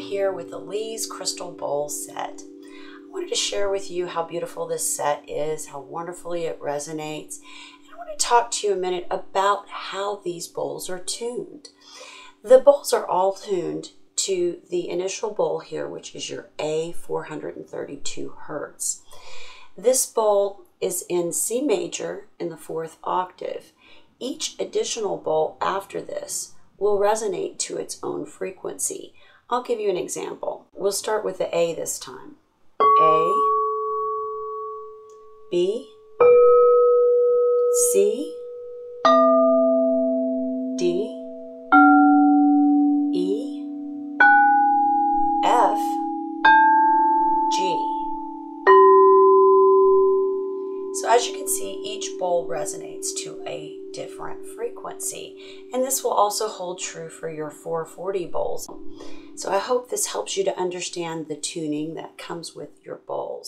here with the Leize Crystal Bowl set. I wanted to share with you how beautiful this set is, how wonderfully it resonates, and I want to talk to you a minute about how these bowls are tuned. The bowls are all tuned to the initial bowl here, which is your A432 Hertz. This bowl is in C major in the fourth octave. Each additional bowl after this will resonate to its own frequency. I'll give you an example. We'll start with the A this time. A, B, C, as you can see, each bowl resonates to a different frequency. And this will also hold true for your 440 bowls. So I hope this helps you to understand the tuning that comes with your bowl.